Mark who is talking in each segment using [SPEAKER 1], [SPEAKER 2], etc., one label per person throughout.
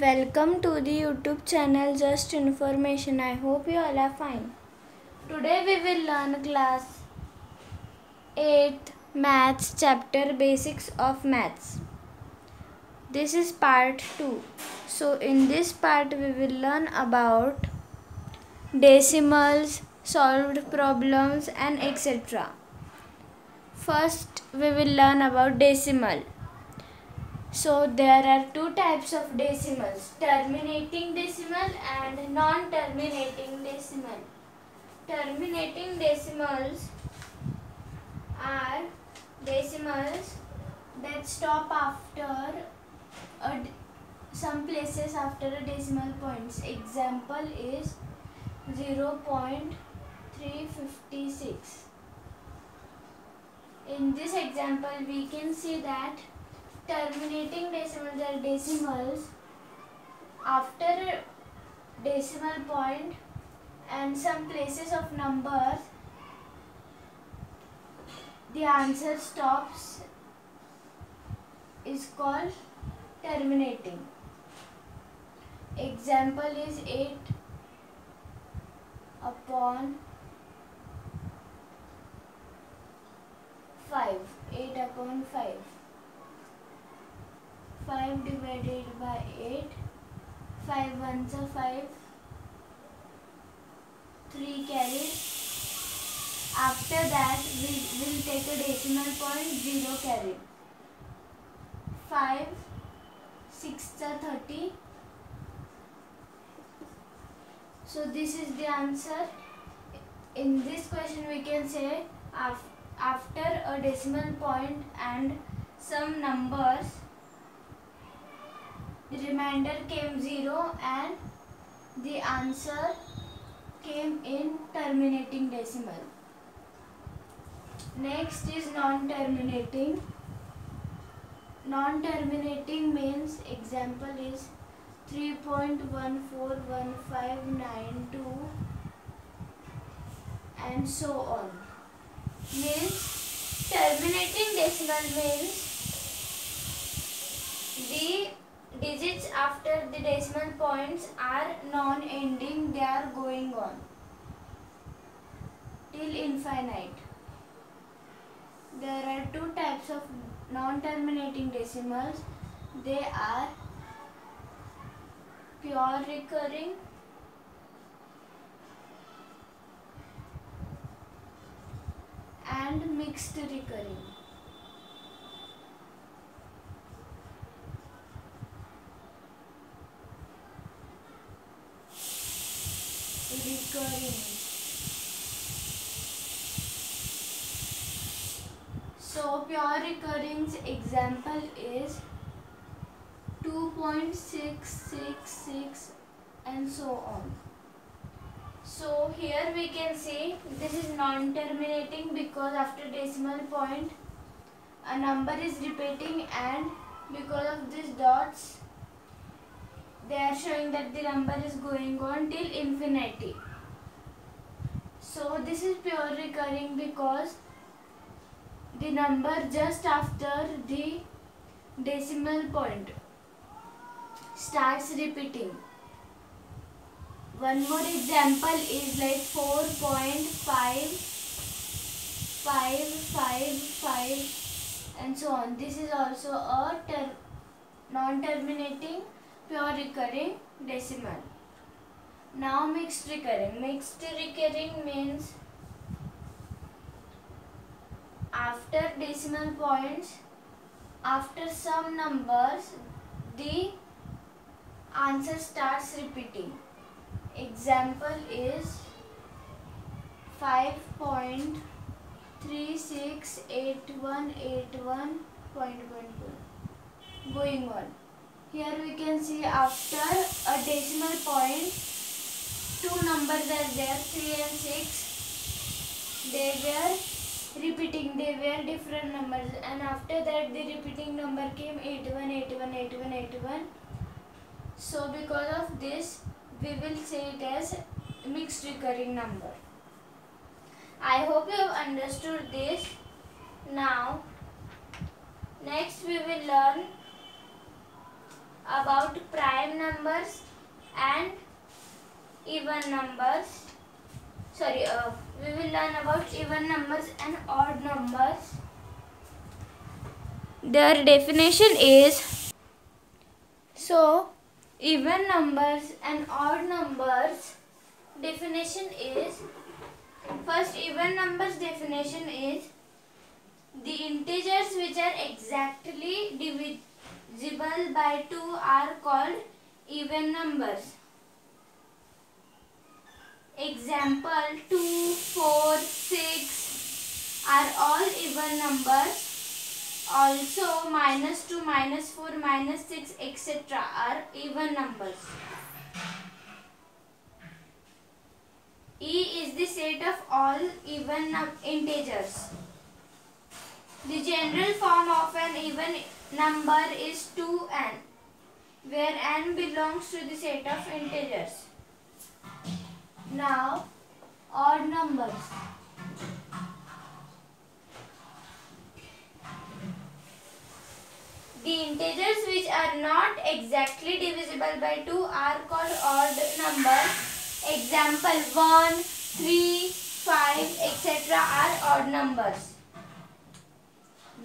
[SPEAKER 1] Welcome to the YouTube channel Just Information. I hope you all are fine. Today we will learn class 8 Maths chapter Basics of Maths. This is part 2. So in this part we will learn about decimals, solved problems and etc. First we will learn about decimal. So there are two types of decimals, terminating decimal and non-terminating decimal. Terminating decimals are decimals that stop after a some places after a decimal points. Example is 0.356. In this example we can see that terminating decimals are decimals after decimal point and some places of numbers the answer stops is called terminating. Example is 8 upon 5 8 upon 5 5 divided by 8 5 ones are 5 3 carried after that we will take a decimal point 0 carried 5 6 are 30 so this is the answer. In this question we can say after a decimal point and some numbers remainder came 0 and the answer came in terminating decimal. Next is non-terminating. Non-terminating means example is 3.141592 and so on. Means terminating decimal means the digits after the decimal points are non-ending they are going on till infinite there are two types of non-terminating decimals they are pure recurring and mixed recurring recurring. So pure recurring's example is 2.666 and so on. So here we can see this is non-terminating because after decimal point a number is repeating and because of these dots they are showing that the number is going on till infinity. So this is pure recurring because the number just after the decimal point starts repeating. One more example is like 4.5555 and so on. This is also a ter non-terminating pure recurring decimal. Now mixed recurring. Mixed recurring means after decimal points, after some numbers, the answer starts repeating. Example is 5.368181.12 going on. Here we can see after a decimal point, two numbers are there, 3 and 6. They were repeating, they were different numbers and after that the repeating number came 81, 81, 81, 81. So because of this, we will say it as mixed recurring number. I hope you have understood this. Now, next we will learn about prime numbers and even numbers. Sorry, uh, we will learn about even numbers and odd numbers. Their definition is so even numbers and odd numbers definition is first even numbers definition is the integers which are exactly divisible by 2 are called even numbers. Example 2, 4, 6 are all even numbers. Also minus 2, minus 4, minus 6 etc. are even numbers. E is the set of all even integers. The general form of an even number is 2n, where n belongs to the set of integers. Now, odd numbers. The integers which are not exactly divisible by 2 are called odd numbers. Example 1, 3, 5, etc. are odd numbers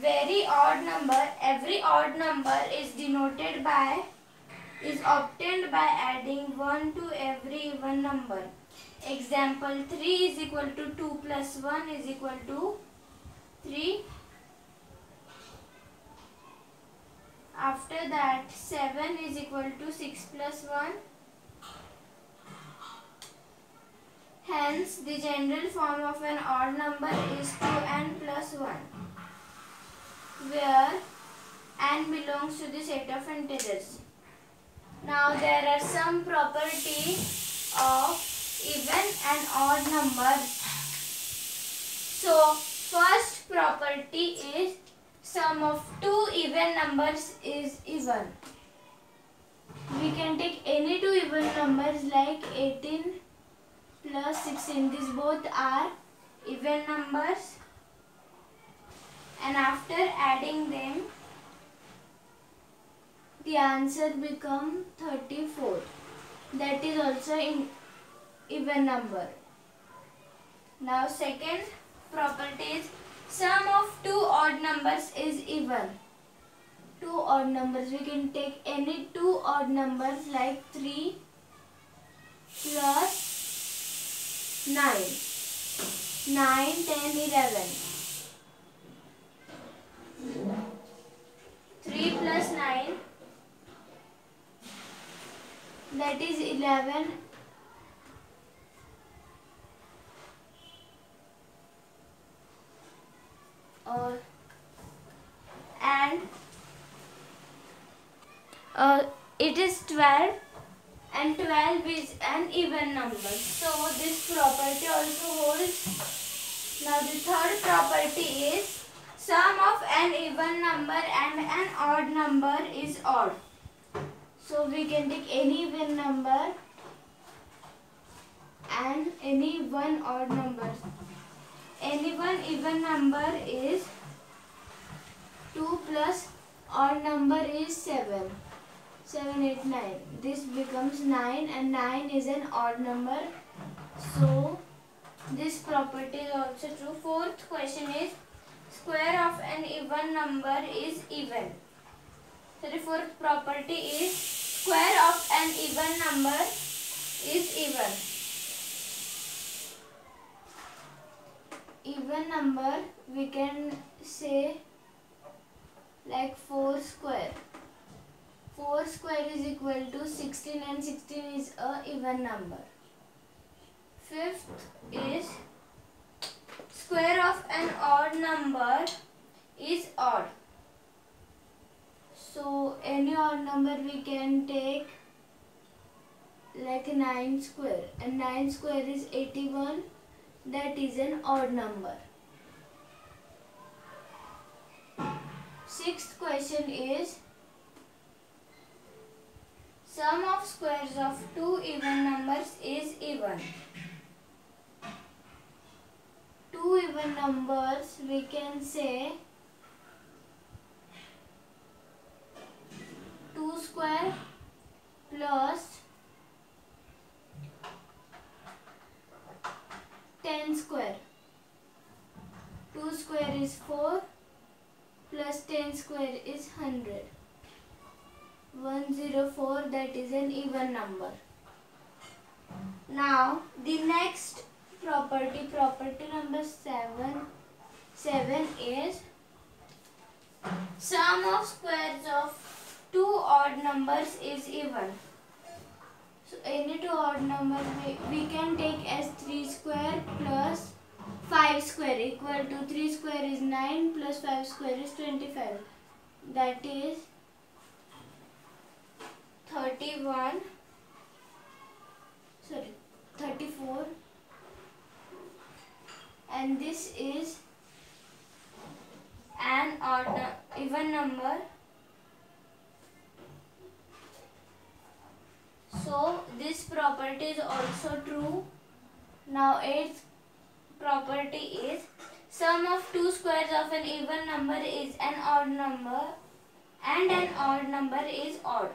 [SPEAKER 1] very odd number, every odd number is denoted by, is obtained by adding 1 to every even number. Example 3 is equal to 2 plus 1 is equal to 3. After that 7 is equal to 6 plus 1. Hence the general form of an odd number is 2n plus 1 where n belongs to the set of integers. Now there are some properties of even and odd numbers. So first property is sum of two even numbers is even. We can take any two even numbers like 18 plus 16. These both are even numbers and after adding them the answer becomes 34 that is also in even number. Now second property is sum of two odd numbers is even. Two odd numbers we can take any two odd numbers like 3 plus 9 9 10 11 3 plus 9 that is 11 uh, and uh, it is 12 and 12 is an even number so this property also holds now the third property is Sum of an even number and an odd number is odd. So we can take any even number and any one odd number. Any one even number is 2 plus odd number is 7. 7, 8, 9. This becomes 9 and 9 is an odd number. So this property is also true. Fourth question is square of an even number is even. So the fourth property is square of an even number is even. Even number we can say like 4 square. 4 square is equal to 16 and 16 is a even number. Fifth is square of an odd number is odd. So any odd number we can take like 9 square and 9 square is 81 that is an odd number. Sixth question is sum of squares of two even numbers is even. Two even numbers we can say 2 square plus 10 square. 2 square is 4 plus 10 square is 100 104 that is an even number. Now the next property property number 7 7 is sum of squares of two odd numbers is even. So any two odd numbers we, we can take as 3 square plus 5 square equal to 3 square is 9 plus 5 square is 25 that is 31 sorry 34 and this is an odd even number. So this property is also true. Now eighth property is sum of two squares of an even number is an odd number and an odd number is odd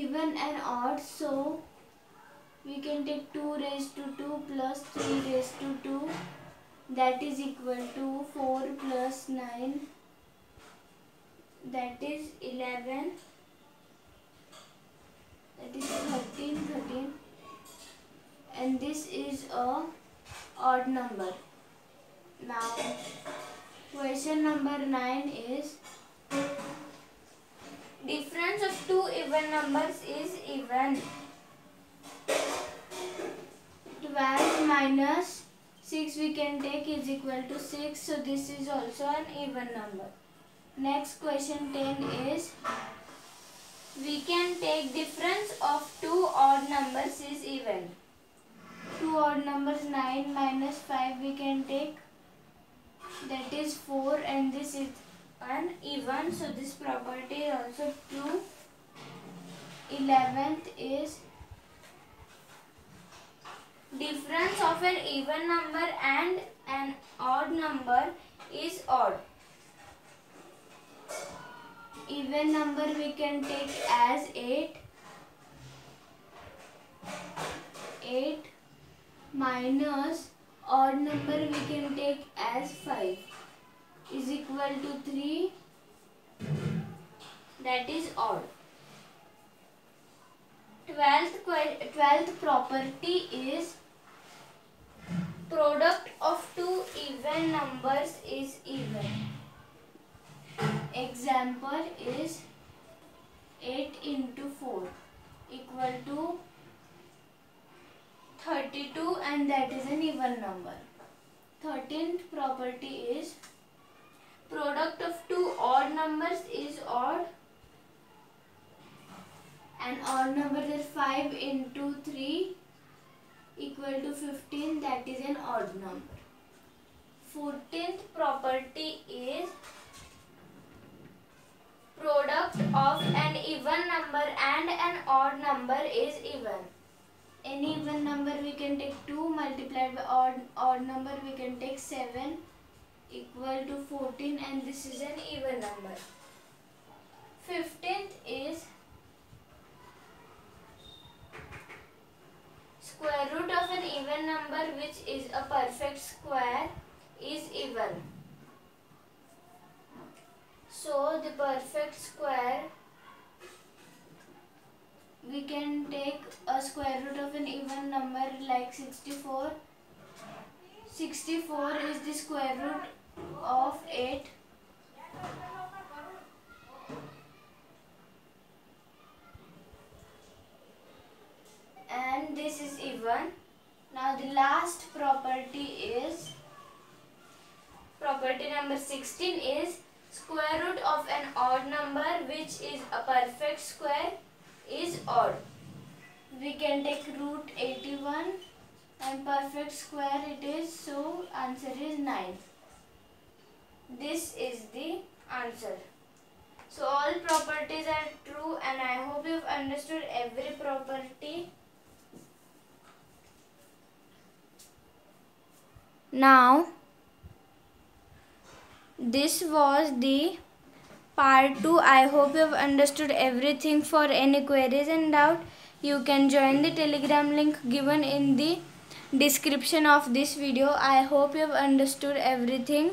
[SPEAKER 1] even and odd so we can take 2 raised to 2 plus 3 raised to 2 that is equal to 4 plus 9 that is 11 that is 13 13 and this is a odd number. Now question number 9 is difference of two even numbers is even. 12 minus 6 we can take is equal to 6 so this is also an even number. Next question 10 is we can take difference of two odd numbers is even. Two odd numbers 9 minus 5 we can take that is 4 and this is an even so this property is also true 11th is difference of an even number and an odd number is odd. Even number we can take as 8 8 minus odd number we can take as 5 is equal to 3 that is odd 12th, 12th property is product of two even numbers is even. Example is 8 into 4 equal to 32 and that is an even number. 13th property is product of two odd numbers is odd and odd number is 5 into 3 equal to 15 that is an odd number. 14th property is product of an even number and an odd number is even. Any even number we can take 2 multiplied by odd, odd number we can take 7 equal to 14 and this is an even number. 15th is square root of an even number which is a perfect square is even. So the perfect square we can take a square root of an even number like 64. 64 is the square root of 8. and this is even. Now the last property is property number 16 is square root of an odd number which is a perfect square is odd. We can take root 81 and perfect square it is so answer is 9. This is the answer. So all properties are true and I hope you've understood every property. Now, this was the part 2 i hope you have understood everything for any queries and doubt you can join the telegram link given in the description of this video i hope you have understood everything